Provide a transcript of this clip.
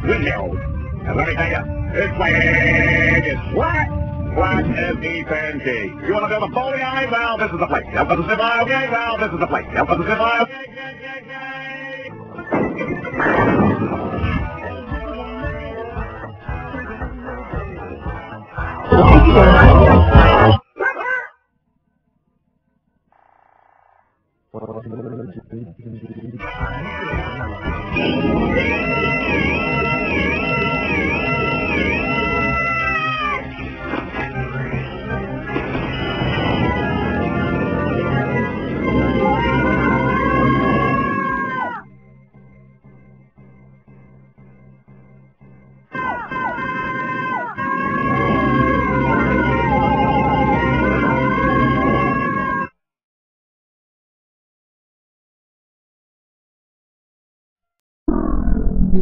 Plymouth window. And let me tell you, this is flat, flat as the pancake. You want to build a bowling eye valve? This is the place. Help us a zip eye okay. This is the place. Help us a zip eye. Bye.